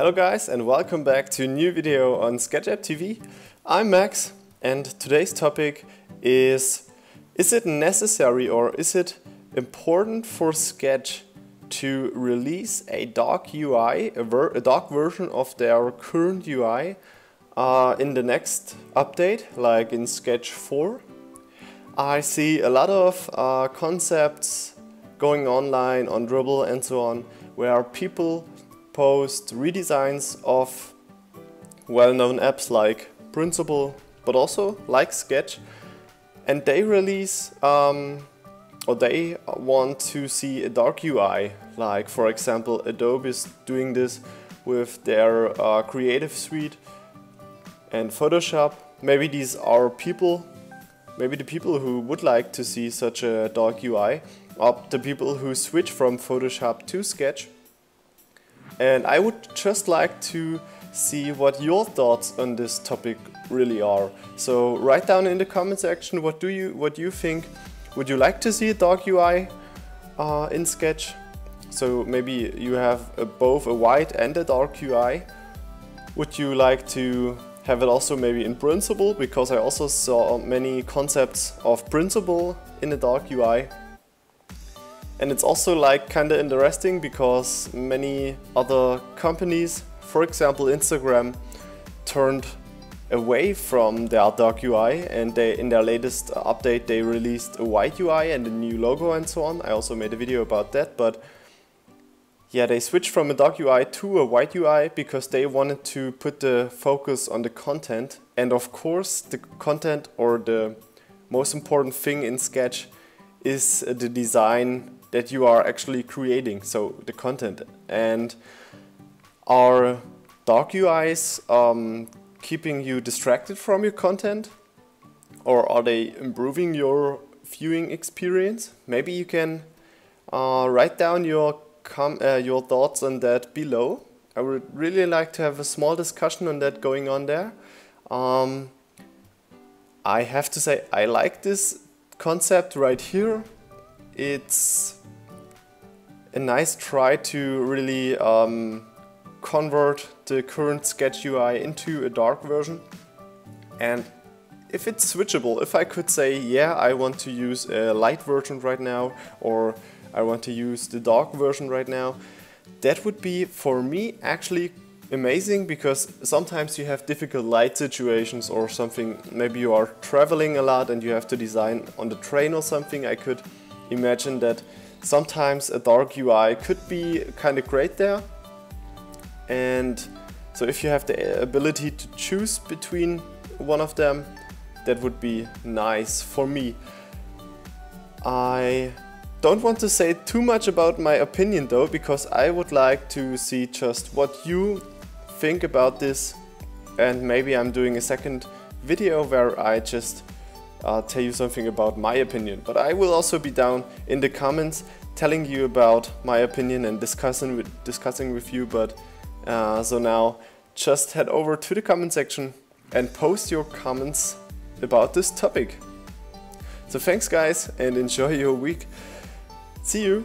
Hello guys and welcome back to a new video on Sketchapp TV. I'm Max and today's topic is Is it necessary or is it important for Sketch to release a dark UI, a, a dark version of their current UI uh, in the next update, like in Sketch 4? I see a lot of uh, concepts going online on Dribbble and so on where people post redesigns of well-known apps like Principle, but also like Sketch, and they release um, or they want to see a dark UI. Like for example, Adobe is doing this with their uh, Creative Suite and Photoshop. Maybe these are people, maybe the people who would like to see such a dark UI, or the people who switch from Photoshop to Sketch and I would just like to see what your thoughts on this topic really are. So write down in the comment section what do you what you think. Would you like to see a dark UI uh, in Sketch? So maybe you have a, both a white and a dark UI. Would you like to have it also maybe in principle? Because I also saw many concepts of principle in a dark UI. And it's also like kinda interesting because many other companies, for example Instagram, turned away from their dark UI and they in their latest update they released a white UI and a new logo and so on. I also made a video about that, but yeah, they switched from a dark UI to a white UI because they wanted to put the focus on the content. And of course, the content or the most important thing in Sketch is the design that you are actually creating, so the content. And are dark UIs um, keeping you distracted from your content? Or are they improving your viewing experience? Maybe you can uh, write down your, uh, your thoughts on that below. I would really like to have a small discussion on that going on there. Um, I have to say I like this concept right here. It's a nice try to really um, convert the current Sketch UI into a dark version. And if it's switchable, if I could say, yeah, I want to use a light version right now, or I want to use the dark version right now, that would be, for me, actually amazing because sometimes you have difficult light situations or something, maybe you are traveling a lot and you have to design on the train or something, I could imagine that sometimes a dark UI could be kind of great there. And so if you have the ability to choose between one of them, that would be nice for me. I don't want to say too much about my opinion though, because I would like to see just what you think about this and maybe I'm doing a second video where I just uh, tell you something about my opinion. But I will also be down in the comments telling you about my opinion and discussing with, discussing with you. But uh, so now just head over to the comment section and post your comments about this topic. So thanks guys and enjoy your week. See you!